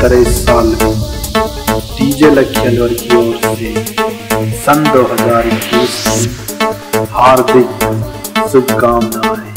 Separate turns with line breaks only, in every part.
तरह साल की ओर सन 2021 की हार्दिक शुभकामनाएँ।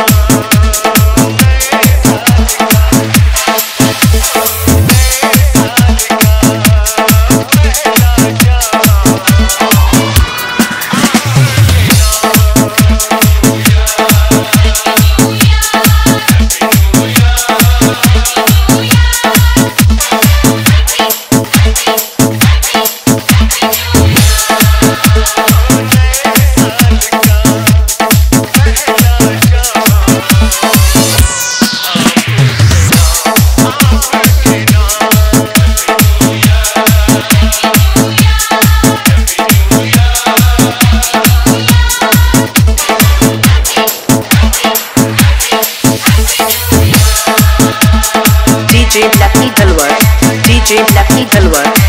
DJ Lucky Dalwar,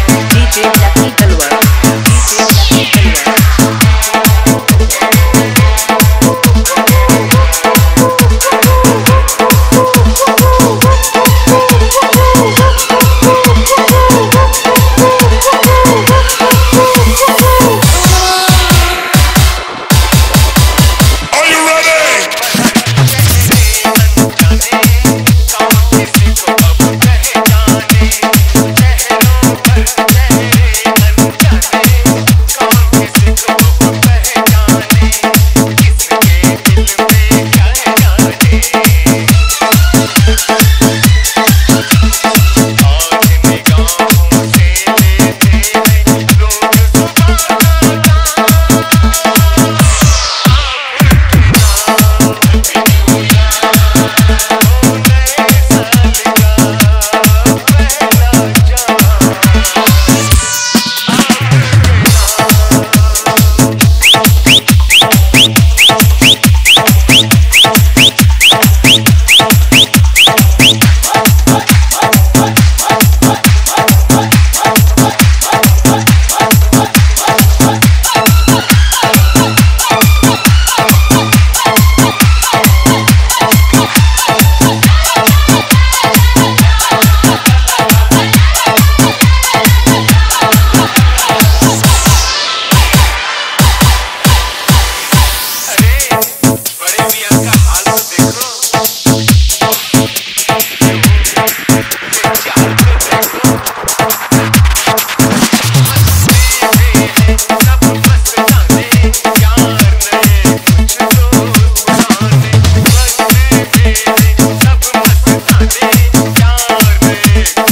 Yeah.